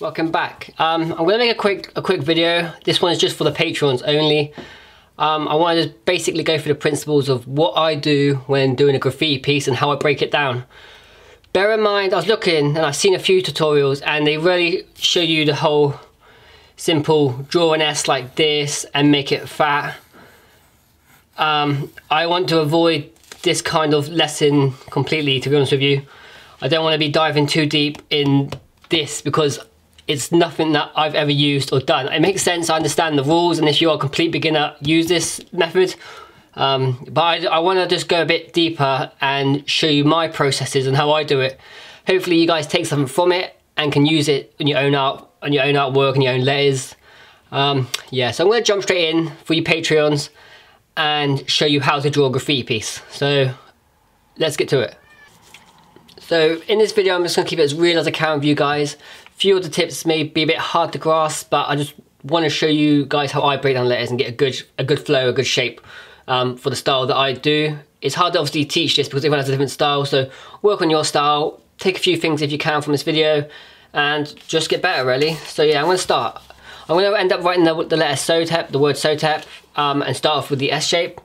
Welcome back. Um, I'm to make a quick a quick video. This one is just for the patrons only. Um, I want to just basically go through the principles of what I do when doing a graffiti piece and how I break it down. Bear in mind, I was looking and I've seen a few tutorials and they really show you the whole simple draw an S like this and make it fat. Um, I want to avoid this kind of lesson completely, to be honest with you. I don't want to be diving too deep in this because it's nothing that I've ever used or done. It makes sense, I understand the rules, and if you're a complete beginner, use this method. Um, but I, I want to just go a bit deeper and show you my processes and how I do it. Hopefully you guys take something from it and can use it in your own art, on your own artwork and your own letters. Um, yeah, so I'm going to jump straight in for you Patreons and show you how to draw a graffiti piece. So let's get to it. So in this video, I'm just gonna keep it as real as I can with you guys few of the tips may be a bit hard to grasp, but I just want to show you guys how I break down letters and get a good a good flow, a good shape um, for the style that I do. It's hard to obviously teach this because everyone has a different style, so work on your style, take a few things if you can from this video, and just get better really. So yeah, I'm going to start. I'm going to end up writing the, the letter SOTEP, the word SOTEP, um, and start off with the S shape.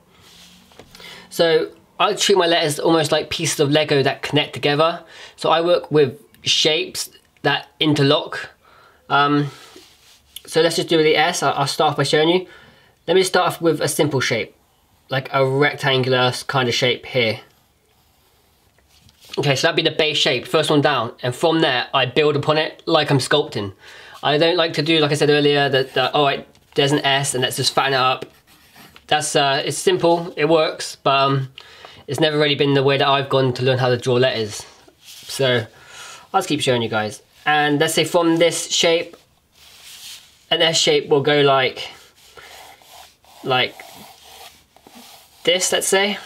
So I treat my letters almost like pieces of Lego that connect together. So I work with shapes that interlock. Um, so let's just do the S. I'll start by showing you. Let me start off with a simple shape, like a rectangular kind of shape here. Okay, so that'd be the base shape, first one down. And from there, I build upon it like I'm sculpting. I don't like to do, like I said earlier, that, that all right, there's an S and let's just fatten it up. That's, uh, it's simple, it works, but um, it's never really been the way that I've gone to learn how to draw letters. So I'll just keep showing you guys and let's say from this shape an S shape will go like like this let's say.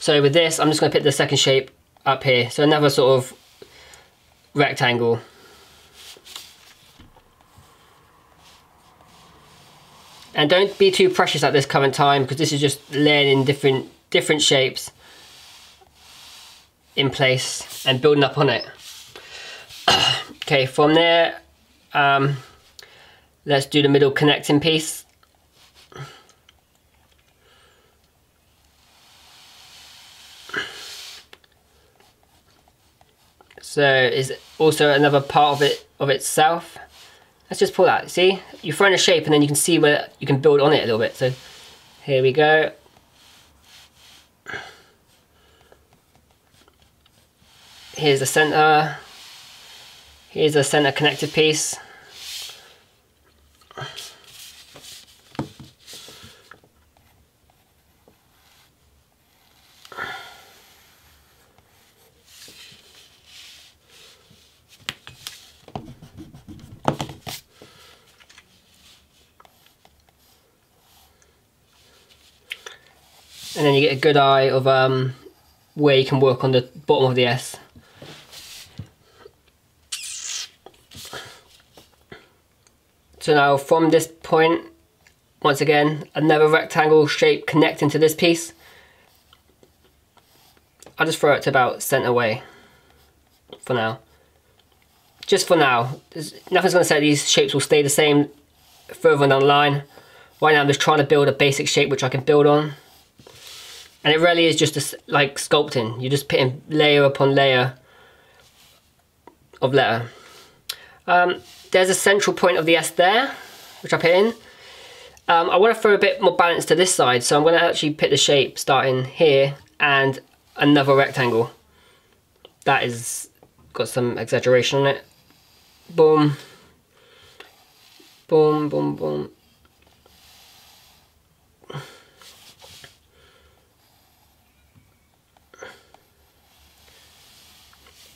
So with this I'm just going to put the second shape up here. So another sort of rectangle. And don't be too precious at this current time because this is just laying in different different shapes in place and building up on it Okay, from there, um, let's do the middle connecting piece. So is also another part of it of itself. Let's just pull that. See, you in a shape and then you can see where you can build on it a little bit. So here we go. Here's the center. Here's a center connected piece. and then you get a good eye of um, where you can work on the bottom of the S. So now from this point, once again, another rectangle shape connecting to this piece. I'll just throw it to about center way for now. Just for now. Nothing's going to say these shapes will stay the same further down the line. Right now I'm just trying to build a basic shape which I can build on. And it really is just a, like sculpting. You're just putting layer upon layer of letter. Um, there's a central point of the S there, which I put in. Um, I want to throw a bit more balance to this side, so I'm going to actually put the shape starting here and another rectangle. That is got some exaggeration on it. Boom. Boom, boom, boom.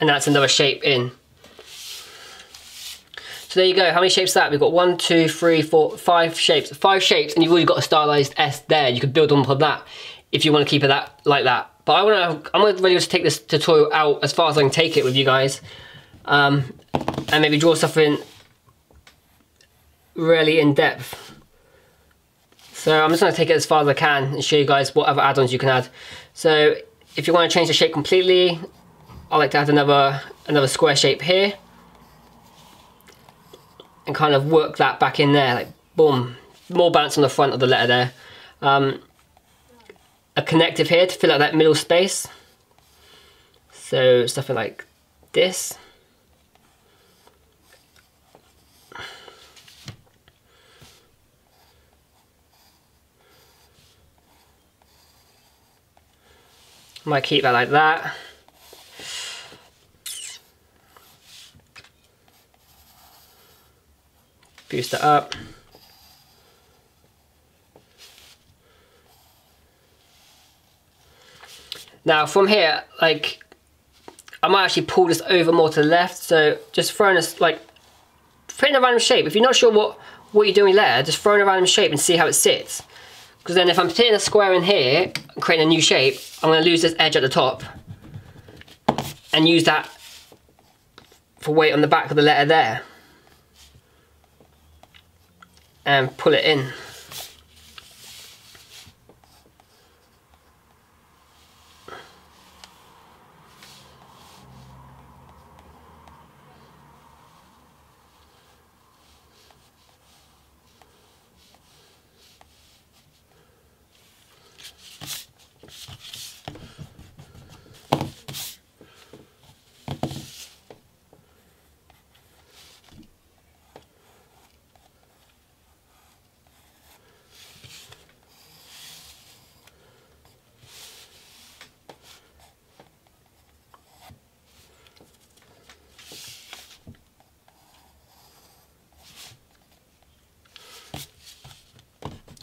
And that's another shape in. So there you go, how many shapes that? We've got one, two, three, four, five shapes. Five shapes and you've already got a stylized S there. You could build on top of that if you want to keep it that like that. But I want to, I'm ready to take this tutorial out as far as I can take it with you guys. Um, and maybe draw something really in depth. So I'm just going to take it as far as I can and show you guys what other add-ons you can add. So if you want to change the shape completely, I like to add another another square shape here and kind of work that back in there, like boom, more bounce on the front of the letter there. Um, a connective here to fill out that middle space. So something like this. Might keep that like that. Boost it up. Now from here, like, I might actually pull this over more to the left, so just throwing this, like, throwing a random shape. If you're not sure what, what you're doing there, just throw in a random shape and see how it sits. Because then if I'm putting a square in here, creating a new shape, I'm going to lose this edge at the top. And use that for weight on the back of the letter there. And pull it in.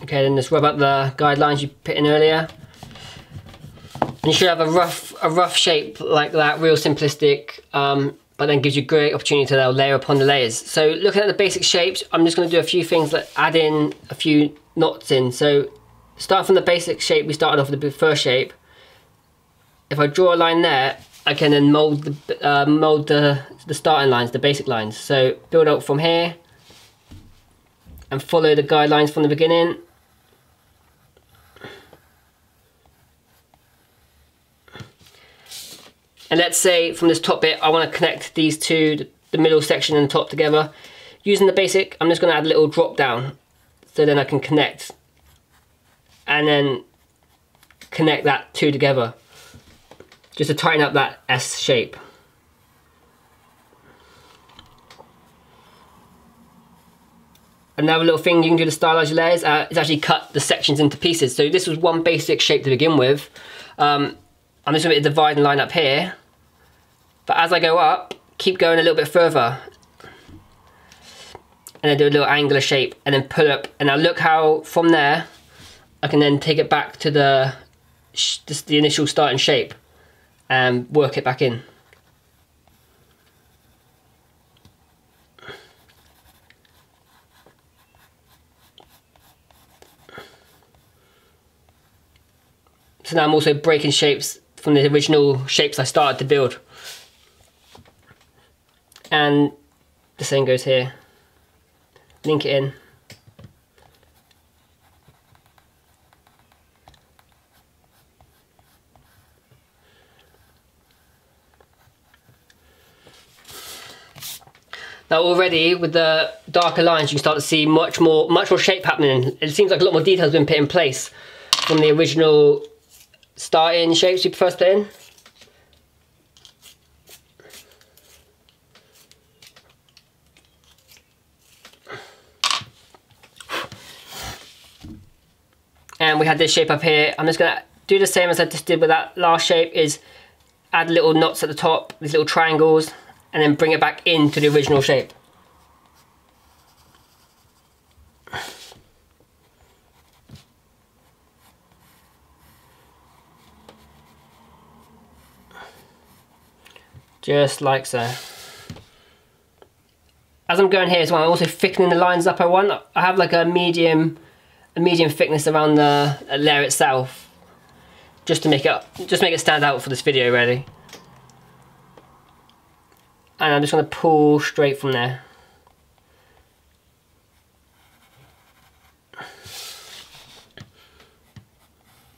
Okay, then just rub up the guidelines you put in earlier. And you should have a rough, a rough shape like that, real simplistic, um, but then gives you great opportunity to layer upon the layers. So looking at the basic shapes, I'm just gonna do a few things like add in a few knots in. So start from the basic shape we started off with the first shape. If I draw a line there, I can then mold the, uh, mold the, the starting lines, the basic lines. So build up from here and follow the guidelines from the beginning And let's say from this top bit, I want to connect these two, the middle section and the top together. Using the basic, I'm just going to add a little drop down so then I can connect and then connect that two together just to tighten up that S shape. Another little thing you can do to stylize your layers uh, is actually cut the sections into pieces. So this was one basic shape to begin with. Um, I'm just to divide and line up here. But as I go up, keep going a little bit further. And then do a little angular shape and then pull up. And now look how from there, I can then take it back to the, just the initial starting shape and work it back in. So now I'm also breaking shapes from the original shapes I started to build. And the same goes here. Link it in. Now already with the darker lines you can start to see much more much more shape happening. It seems like a lot more detail has been put in place from the original starting shapes you put in. And we had this shape up here. I'm just gonna do the same as I just did with that last shape is add little knots at the top, these little triangles, and then bring it back into the original shape. Just like so. As I'm going here as well, I'm also thickening the lines up I want. I have like a medium, a medium thickness around the layer itself, just to make it, just make it stand out for this video really. And I'm just gonna pull straight from there.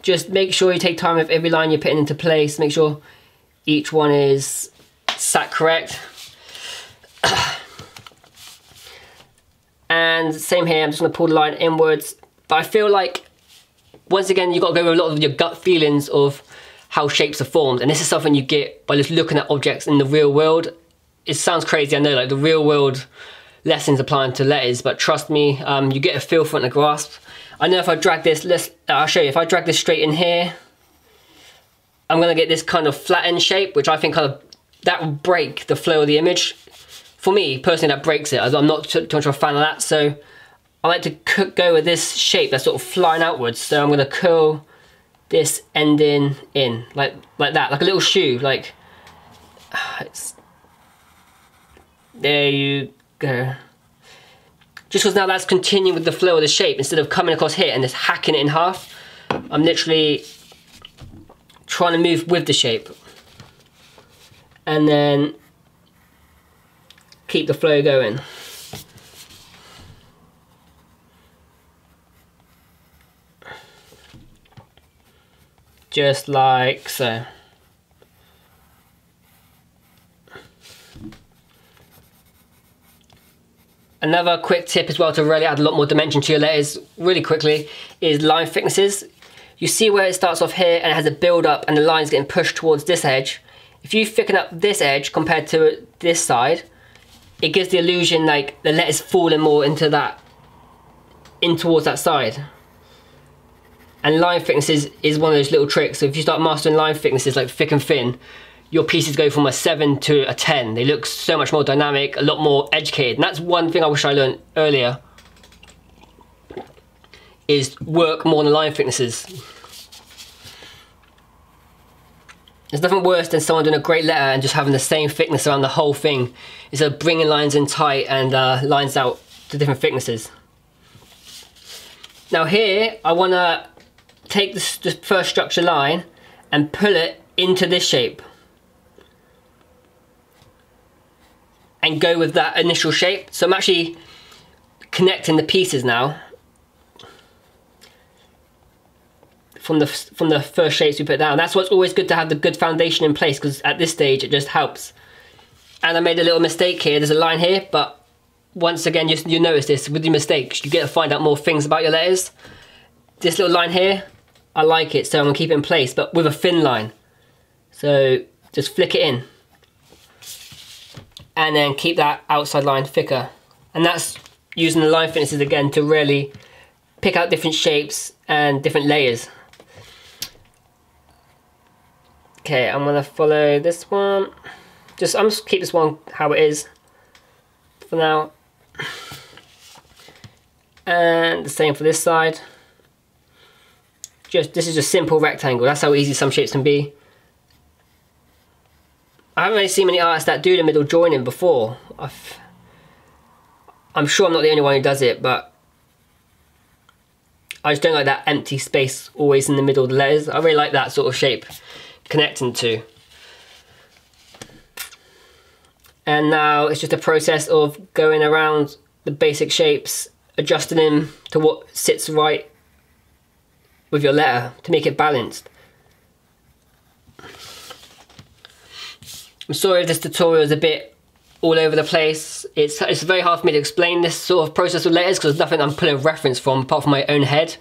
Just make sure you take time with every line you're putting into place. Make sure each one is sat correct. And same here, I'm just gonna pull the line inwards. But I feel like, once again, you've got to go with a lot of your gut feelings of how shapes are formed. And this is something you get by just looking at objects in the real world. It sounds crazy, I know, like the real world lessons applying to letters, but trust me, um, you get a feel for it and a grasp. I know if I drag this, let's, I'll show you, if I drag this straight in here, I'm gonna get this kind of flattened shape, which I think kind of, that will break the flow of the image. For me, personally, that breaks it. I'm not too much of a fan of that, so I like to go with this shape that's sort of flying outwards. So I'm gonna curl this ending in, like like that, like a little shoe, like, it's, there you go. Just because now that's continuing with the flow of the shape, instead of coming across here and just hacking it in half, I'm literally trying to move with the shape. And then keep the flow going. Just like so. Another quick tip as well to really add a lot more dimension to your letters really quickly is line thicknesses. You see where it starts off here and it has a build up and the line's getting pushed towards this edge. If you thicken up this edge compared to this side, it gives the illusion like the letter's falling more into that, in towards that side. And line thicknesses is one of those little tricks. So if you start mastering line thicknesses like thick and thin, your pieces go from a 7 to a 10. They look so much more dynamic, a lot more educated. And that's one thing I wish I learned earlier, is work more on the line thicknesses. There's nothing worse than someone doing a great letter and just having the same thickness around the whole thing. Instead of bringing lines in tight and uh, lines out to different thicknesses. Now here, I want to take this, this first structure line and pull it into this shape. and go with that initial shape. So I'm actually connecting the pieces now from the from the first shapes we put down. That's what's always good to have the good foundation in place because at this stage it just helps. And I made a little mistake here. There's a line here, but once again, you, you notice this with your mistakes, you get to find out more things about your letters. This little line here, I like it, so I'm gonna keep it in place, but with a thin line. So just flick it in and then keep that outside line thicker. And that's using the line thicknesses again to really pick out different shapes and different layers. Okay, I'm gonna follow this one. Just I'm just keep this one how it is for now. And the same for this side. Just this is a simple rectangle. That's how easy some shapes can be. I haven't really seen many artists that do the middle joining before. i am sure I'm not the only one who does it, but I just don't like that empty space always in the middle of the letters. I really like that sort of shape connecting to. And now it's just a process of going around the basic shapes, adjusting them to what sits right with your letter to make it balanced. I'm sorry if this tutorial is a bit all over the place. It's, it's very hard for me to explain this sort of process with letters because there's nothing I'm pulling reference from apart from my own head.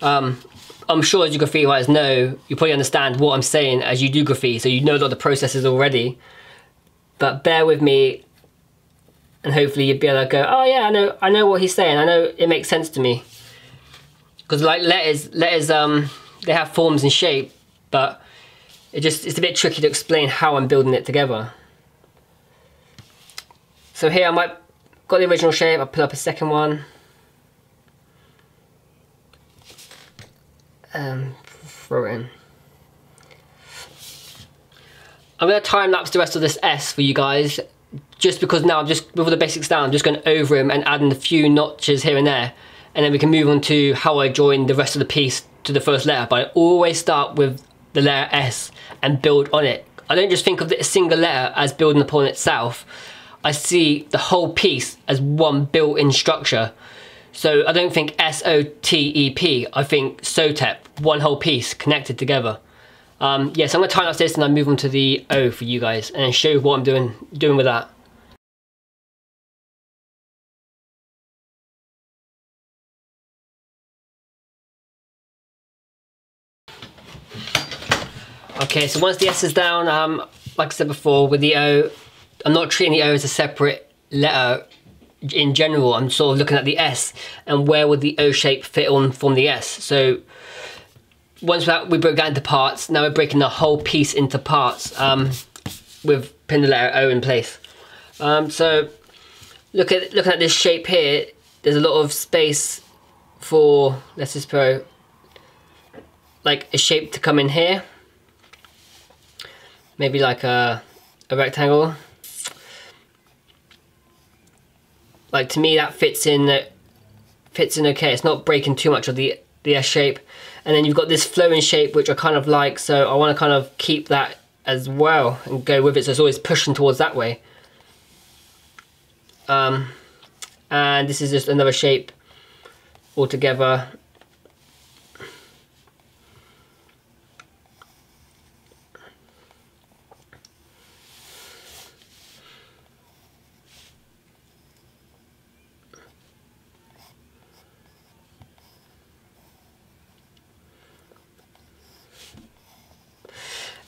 Um, I'm sure as you graffiti writers know, you probably understand what I'm saying as you do graffiti, so you know a lot of the processes already. But bear with me and hopefully you'd be able to go, oh yeah, I know, I know what he's saying. I know it makes sense to me. Because like letters, letters, um, they have forms and shape, but it just it's a bit tricky to explain how I'm building it together. So here I might got the original shape, I'll put up a second one. Um, in. I'm going to time lapse the rest of this S for you guys just because now I'm just with all the basics down I'm just going over them and adding a few notches here and there and then we can move on to how I join the rest of the piece to the first letter but I always start with the letter S and build on it. I don't just think of the single letter as building upon itself. I see the whole piece as one built-in structure. So I don't think S-O-T-E-P, I think SOTEP, one whole piece connected together. Um, yeah, so I'm gonna tighten up this and I move on to the O for you guys and show you what I'm doing, doing with that. Okay, so once the S is down, um, like I said before, with the O, I'm not treating the O as a separate letter in general. I'm sort of looking at the S and where would the O shape fit on from the S. So once that we broke that into parts, now we're breaking the whole piece into parts um, with pin the letter O in place. Um, so look at looking at this shape here, there's a lot of space for, let's just throw like a shape to come in here. Maybe like a, a rectangle. Like to me that fits in that fits in okay. It's not breaking too much of the, the S shape. And then you've got this flowing shape which I kind of like so I want to kind of keep that as well and go with it so it's always pushing towards that way. Um, and this is just another shape altogether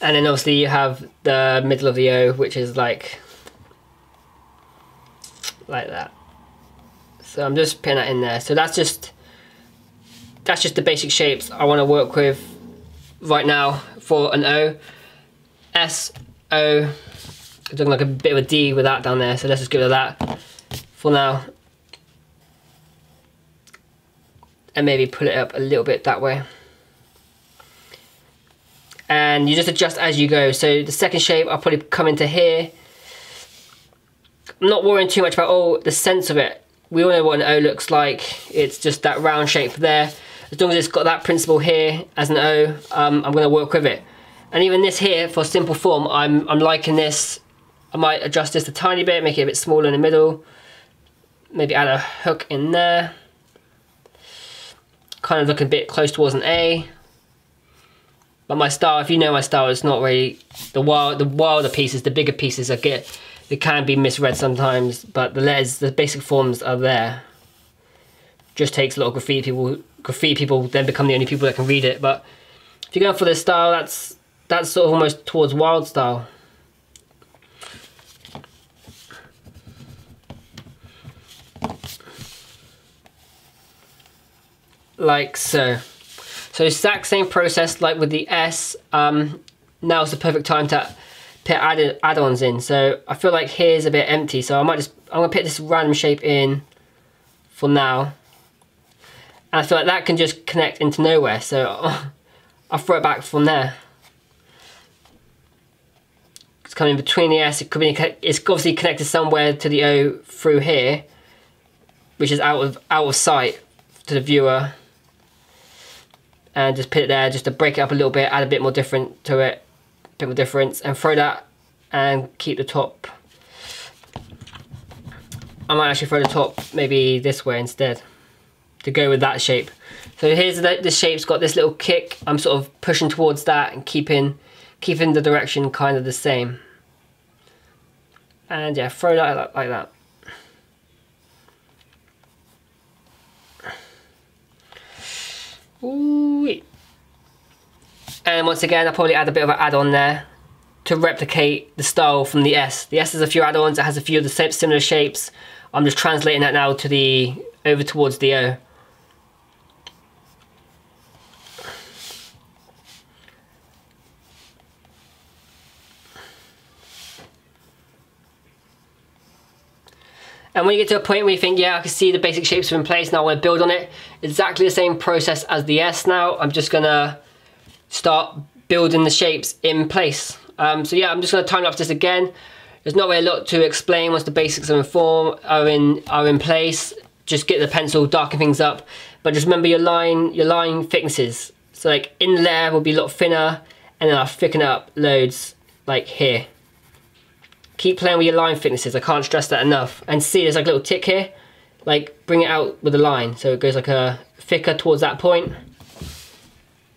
And then obviously you have the middle of the O, which is like, like that. So I'm just putting that in there. So that's just, that's just the basic shapes I want to work with right now for an O. S, O, it's looking like a bit of a D with that down there. So let's just give it that for now. And maybe pull it up a little bit that way and you just adjust as you go. So the second shape, I'll probably come into here. I'm not worrying too much about, oh, the sense of it. We all know what an O looks like. It's just that round shape there. As long as it's got that principle here as an O, um, I'm gonna work with it. And even this here, for simple form, I'm, I'm liking this. I might adjust this a tiny bit, make it a bit smaller in the middle. Maybe add a hook in there. Kind of looking a bit close towards an A. But my style, if you know my style, it's not really the wild, the wilder pieces, the bigger pieces I get, they can be misread sometimes. But the letters, the basic forms are there. Just takes a lot of graffiti people. Graffiti people then become the only people that can read it. But if you're going for this style, that's that's sort of almost towards wild style. Like so. So exact same process like with the S. Um, now is the perfect time to put add-ons in. So I feel like here's a bit empty. So I might just, I'm gonna put this random shape in for now. And I feel like that can just connect into nowhere. So I'll throw it back from there. It's coming between the S. It could be, it's obviously connected somewhere to the O through here, which is out of out of sight to the viewer and just put it there just to break it up a little bit, add a bit more different to it, a bit more difference, and throw that and keep the top. I might actually throw the top maybe this way instead to go with that shape. So here's the, the shape's got this little kick. I'm sort of pushing towards that and keeping keeping the direction kind of the same. And yeah, throw that like that. Ooh. And once again, I'll probably add a bit of an add-on there to replicate the style from the S. The S has a few add-ons, it has a few of the same similar shapes. I'm just translating that now to the, over towards the O. And when you get to a point where you think, yeah, I can see the basic shapes are in place, now I want to build on it, exactly the same process as the S now. I'm just gonna start building the shapes in place. Um, so yeah, I'm just gonna time lapse this again. There's not really a lot to explain once the basics are in form, are in, are in place. Just get the pencil, darken things up. But just remember your line, your line thicknesses. So like in there will be a lot thinner, and then I'll thicken up loads like here. Keep playing with your line thicknesses, I can't stress that enough. And see there's like a little tick here, like bring it out with a line. So it goes like a thicker towards that point.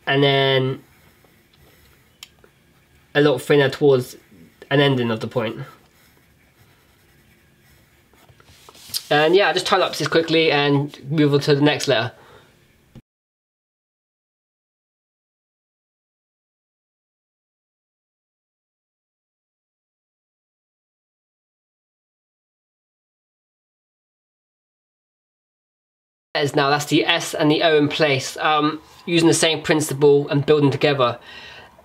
And then a lot thinner towards an ending of the point. And yeah, I just time up this quickly and move on to the next letter. Letters now, that's the S and the O in place, um, using the same principle and building together.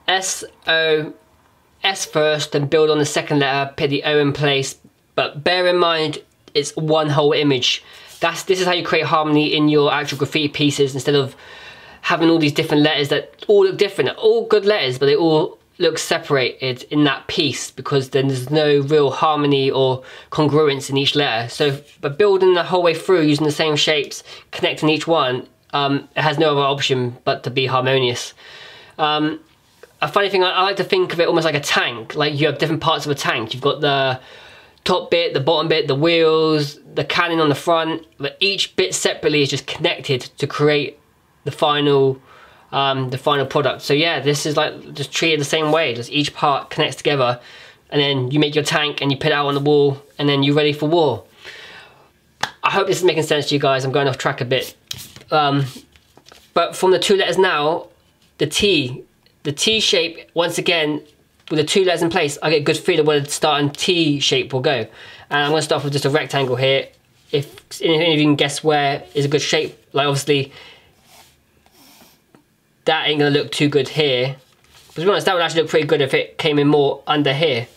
S, O, S first, then build on the second letter, put the O in place, but bear in mind, it's one whole image. That's This is how you create harmony in your actual graffiti pieces instead of having all these different letters that all look different. All good letters, but they all look separated in that piece because then there's no real harmony or congruence in each layer. So by building the whole way through using the same shapes, connecting each one, um, it has no other option but to be harmonious. Um, a funny thing, I, I like to think of it almost like a tank. Like you have different parts of a tank. You've got the top bit, the bottom bit, the wheels, the cannon on the front, but each bit separately is just connected to create the final um, the final product. So yeah, this is like just treated the same way. Just each part connects together and then you make your tank and you put it out on the wall and then you're ready for war. I hope this is making sense to you guys. I'm going off track a bit. Um, but from the two letters now, the T, the T shape, once again, with the two letters in place, I get a good feel of where the starting T shape will go. And I'm to start with just a rectangle here. If any of you can guess where is a good shape, like obviously that ain't gonna look too good here. But to be honest, that would actually look pretty good if it came in more under here.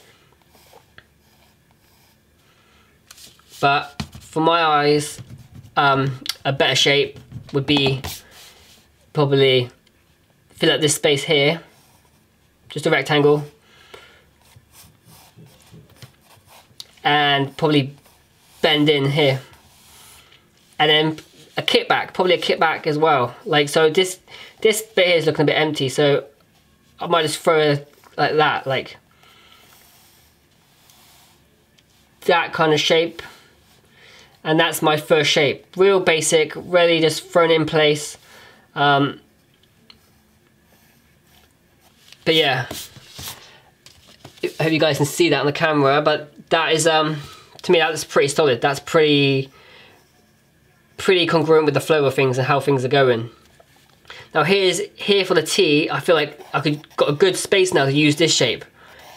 But for my eyes, um, a better shape would be probably fill up this space here, just a rectangle, and probably bend in here. And then a kickback, probably a kickback as well. Like, so this, this bit here is looking a bit empty, so I might just throw it like that, like that kind of shape. And that's my first shape. Real basic, really just thrown in place. Um, but yeah, I hope you guys can see that on the camera, but that is, um, to me, that's pretty solid. That's pretty pretty congruent with the flow of things and how things are going. Now here's here for the T, I feel like I could got a good space now to use this shape.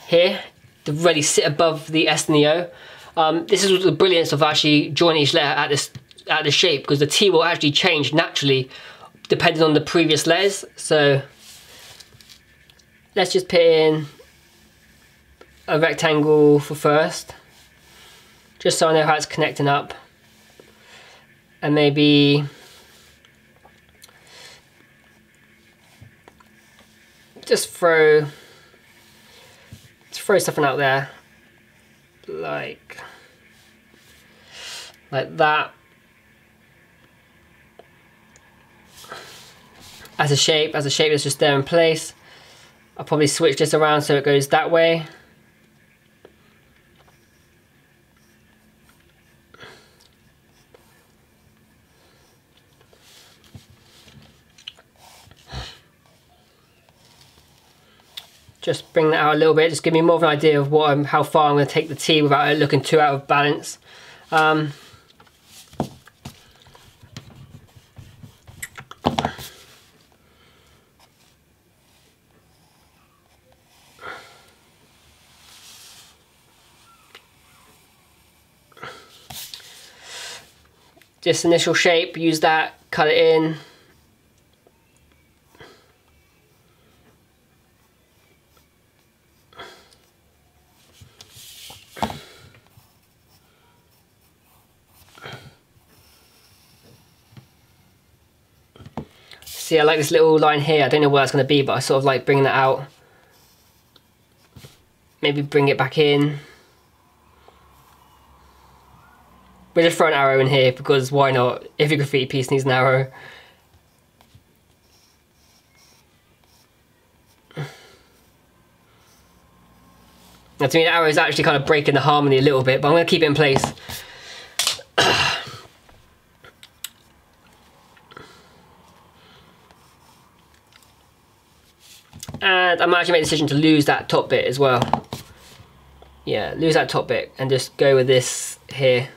Here, to really sit above the S and the O. Um, this is the brilliance of actually joining each letter at this at the shape because the T will actually change naturally depending on the previous layers. So let's just put in a rectangle for first, just so I know how it's connecting up and maybe just throw throw something out there. Like like that. As a shape as a shape that's just there in place I'll probably switch this around so it goes that way just bring that out a little bit, just give me more of an idea of what I'm, how far I'm going to take the T without it looking too out of balance. Um, this initial shape, use that, cut it in, See, I like this little line here. I don't know where that's going to be, but I sort of like bringing that out. Maybe bring it back in. We'll just throw an arrow in here because why not? If your graffiti piece needs an arrow. Now to me the arrow is actually kind of breaking the harmony a little bit, but I'm going to keep it in place. And I might actually make the decision to lose that top bit as well. Yeah, lose that top bit and just go with this here.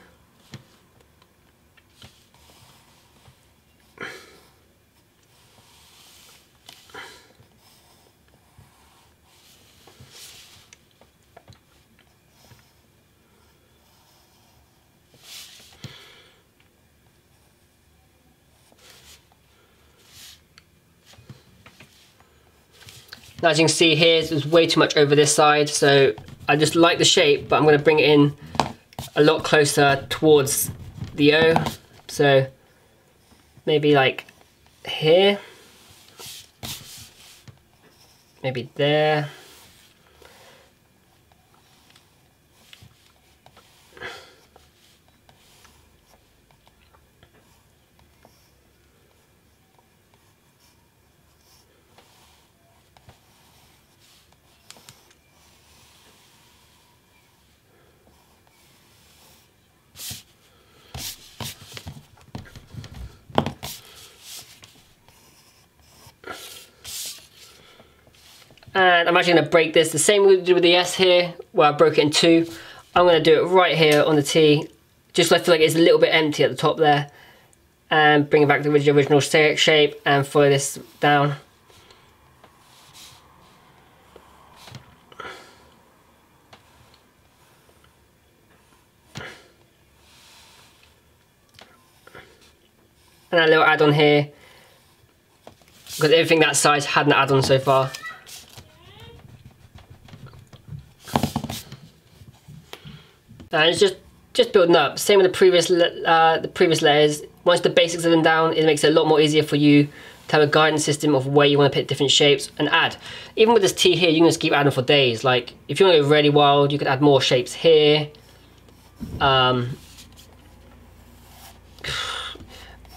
As you can see here, there's way too much over this side, so I just like the shape, but I'm gonna bring it in a lot closer towards the O. So maybe like here, maybe there. And I'm actually gonna break this the same we did with the S here, where I broke it in two. I'm gonna do it right here on the T, just so I feel like it's a little bit empty at the top there. And bring it back to the original shape and follow this down. And a little add-on here, because everything that size had an add-on so far. And it's just just building up. Same with the previous uh, the previous layers. Once the basics are done down, it makes it a lot more easier for you to have a guidance system of where you want to put different shapes and add. Even with this T here, you can just keep adding for days. Like if you want to go really wild, you could add more shapes here. Um,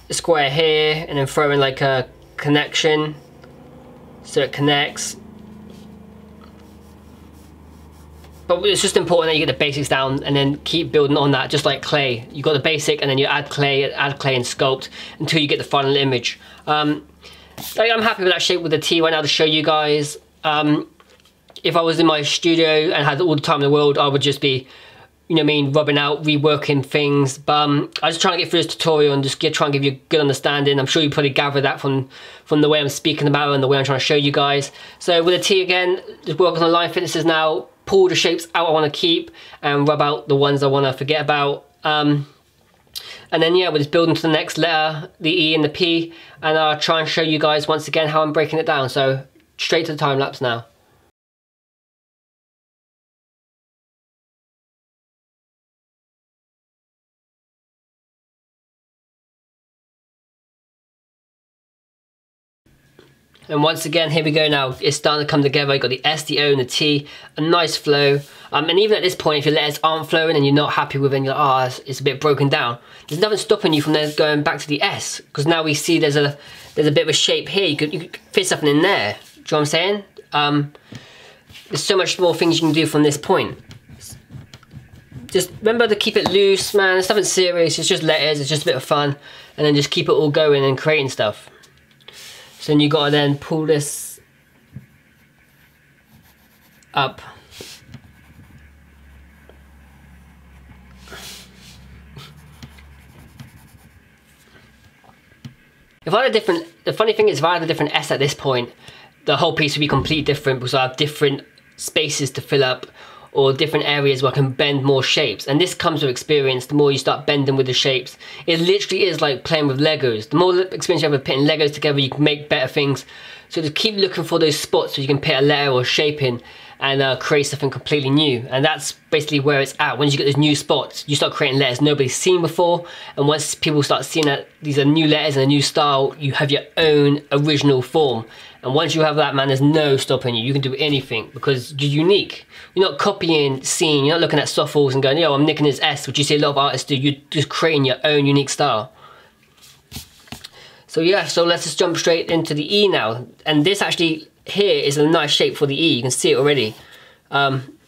a square here, and then throw in like a connection so it connects but it's just important that you get the basics down and then keep building on that just like clay. You got the basic and then you add clay add clay and sculpt until you get the final image. Um, I'm happy with that shape with the T right now to show you guys. Um, if I was in my studio and had all the time in the world I would just be you know I mean rubbing out reworking things. But um, I just trying to get through this tutorial and just get try and give you a good understanding. I'm sure you probably gather that from from the way I'm speaking about it and the way I'm trying to show you guys. So with the T again just working on line thicknesses now pull the shapes out I want to keep and rub out the ones I want to forget about. Um, and then yeah, we're just building to the next letter, the E and the P, and I'll try and show you guys once again how I'm breaking it down. So straight to the time lapse now. And once again, here we go now. It's starting to come together. You've got the S, the O, and the T. A nice flow. Um, and even at this point, if your letters aren't flowing and you're not happy with it, you're like, oh, it's, it's a bit broken down. There's nothing stopping you from then going back to the S. Because now we see there's a there's a bit of a shape here. You could, you could fit something in there. Do you know what I'm saying? Um, there's so much more things you can do from this point. Just remember to keep it loose, man. It's nothing serious. It's just letters. It's just a bit of fun. And then just keep it all going and creating stuff. So then you gotta then pull this up. If I had a different, the funny thing is if I had a different S at this point, the whole piece would be completely different because I have different spaces to fill up or different areas where I can bend more shapes. And this comes with experience, the more you start bending with the shapes. It literally is like playing with Legos. The more experience you have with putting Legos together, you can make better things. So just keep looking for those spots so you can put a letter or shape in and uh, create something completely new. And that's basically where it's at. Once you get those new spots, you start creating letters nobody's seen before. And once people start seeing that these are new letters and a new style, you have your own original form. And once you have that, man, there's no stopping you. You can do anything because you're unique. You're not copying scene. You're not looking at Sofles and going, yo, I'm nicking his S, which you see a lot of artists do. You're just creating your own unique style. So yeah, so let's just jump straight into the E now. And this actually here is a nice shape for the E. You can see it already. Um,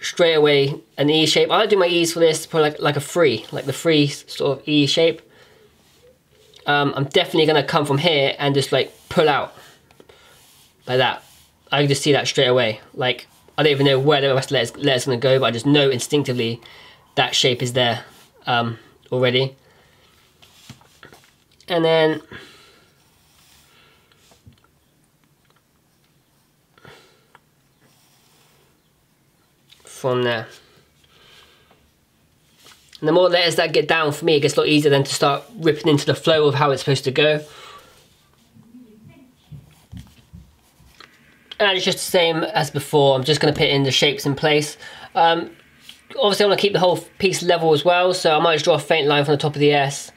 straight away, an E shape. I do my E's for this, probably like, like a free, like the free sort of E shape. Um, I'm definitely gonna come from here and just like pull out like that. I can just see that straight away. Like, I don't even know where the rest of the letter's, letter's gonna go, but I just know instinctively that shape is there um, already. And then from there. And the more letters that get down for me, it gets a lot easier then to start ripping into the flow of how it's supposed to go. and it's just the same as before. I'm just going to put in the shapes in place. Um, obviously, I want to keep the whole piece level as well, so I might just draw a faint line from the top of the S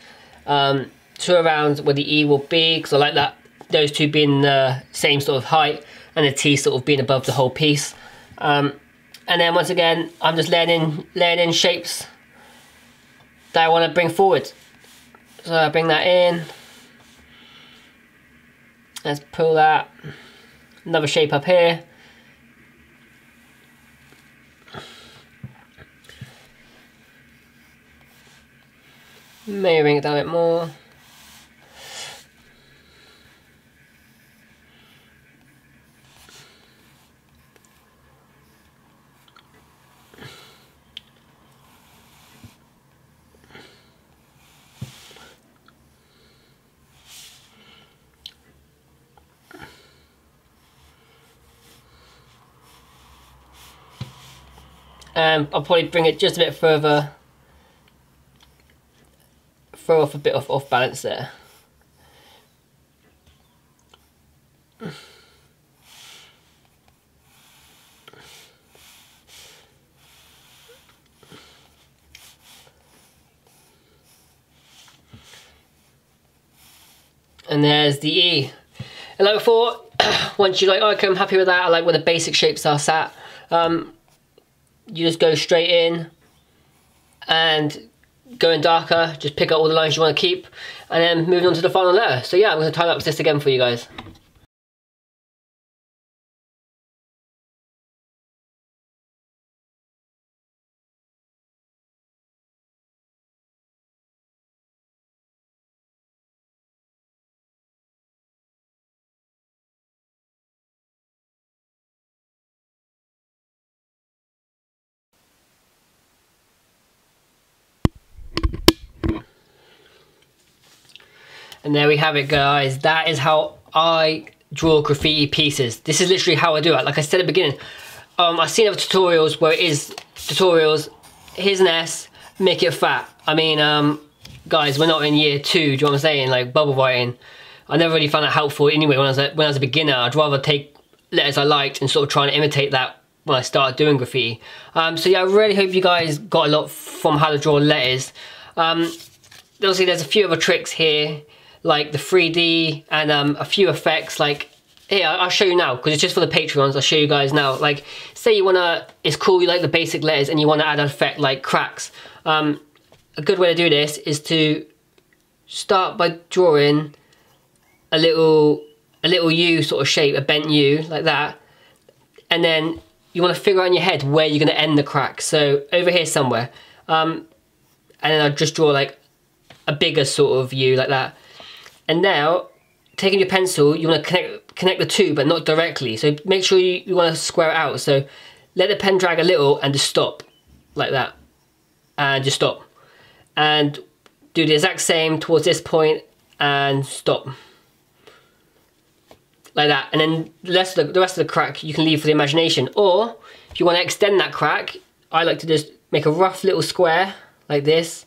um, to around where the E will be, because I like that those two being the same sort of height and the T sort of being above the whole piece. Um, and then once again, I'm just laying in, shapes that I want to bring forward. So I bring that in. Let's pull that. Another shape up here. Maybe bring it down a bit more. Um, I'll probably bring it just a bit further throw off a bit of off balance there. And there's the E. And like before once you're like okay I'm happy with that. I like where the basic shapes are sat. Um, you just go straight in and going darker, just pick up all the lines you want to keep, and then moving on to the final layer. So yeah, I'm going to time up this again for you guys. And there we have it guys. That is how I draw graffiti pieces. This is literally how I do it. Like I said at the beginning, um, I've seen other tutorials where it is tutorials, here's an S, make it fat. I mean, um, guys, we're not in year two, do you know what I'm saying? Like bubble writing. I never really found that helpful anyway when I was a, when I was a beginner. I'd rather take letters I liked and sort of try and imitate that when I started doing graffiti. Um, so yeah, I really hope you guys got a lot from how to draw letters. Um, obviously there's a few other tricks here like the 3D and um, a few effects like here I'll show you now because it's just for the Patreons I'll show you guys now. Like say you wanna it's cool you like the basic letters and you want to add an effect like cracks. Um, a good way to do this is to start by drawing a little a little U sort of shape a bent U like that. And then you want to figure out in your head where you're to end the crack. So over here somewhere. Um, and then I'll just draw like a bigger sort of U like that and now, taking your pencil, you want to connect, connect the two, but not directly. So make sure you, you want to square it out. So let the pen drag a little and just stop, like that. And just stop. And do the exact same towards this point and stop. Like that. And then the rest of the, the rest of the crack you can leave for the imagination. Or, if you want to extend that crack, I like to just make a rough little square, like this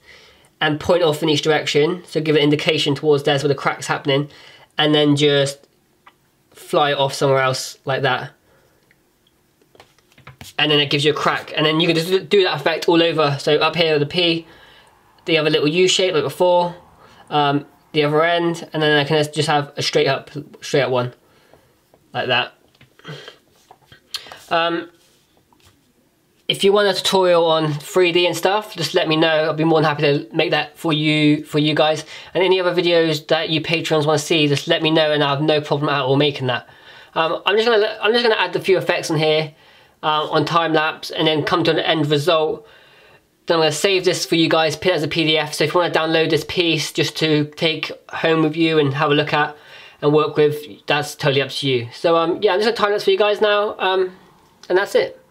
and point off in each direction. So give an indication towards there's where the crack's happening and then just fly it off somewhere else like that. And then it gives you a crack. And then you can just do that effect all over. So up here the P, the other little U shape like before, um, the other end, and then I can just have a straight up, straight up one, like that. Um, if you want a tutorial on 3D and stuff, just let me know. I'll be more than happy to make that for you for you guys. And any other videos that you patrons want to see, just let me know and I have no problem at all making that. Um, I'm just gonna I'm just gonna add a few effects on here uh, on time lapse and then come to an end result. Then I'm gonna save this for you guys, as a PDF. So if you want to download this piece just to take home with you and have a look at and work with, that's totally up to you. So um, yeah, I'm just gonna time lapse for you guys now, um, and that's it.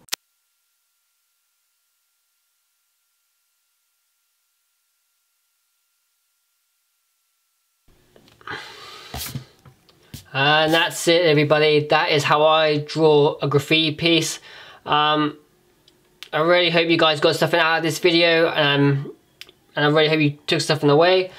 And that's it everybody, that is how I draw a graffiti piece. Um, I really hope you guys got something out of this video um, and I really hope you took something away.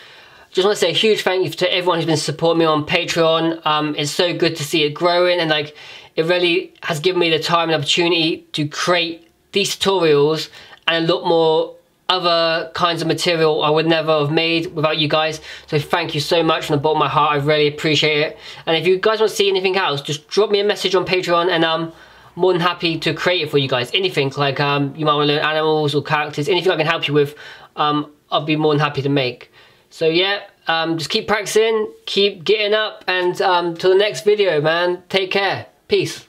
Just want to say a huge thank you to everyone who's been supporting me on Patreon. Um, it's so good to see it growing and like it really has given me the time and opportunity to create these tutorials and a lot more other kinds of material I would never have made without you guys. So thank you so much from the bottom of my heart. I really appreciate it. And if you guys want to see anything else, just drop me a message on Patreon and I'm more than happy to create it for you guys. Anything like um, you might want to learn animals or characters, anything I can help you with, um, I'll be more than happy to make. So yeah, um, just keep practicing, keep getting up, and um, till the next video, man. Take care. Peace.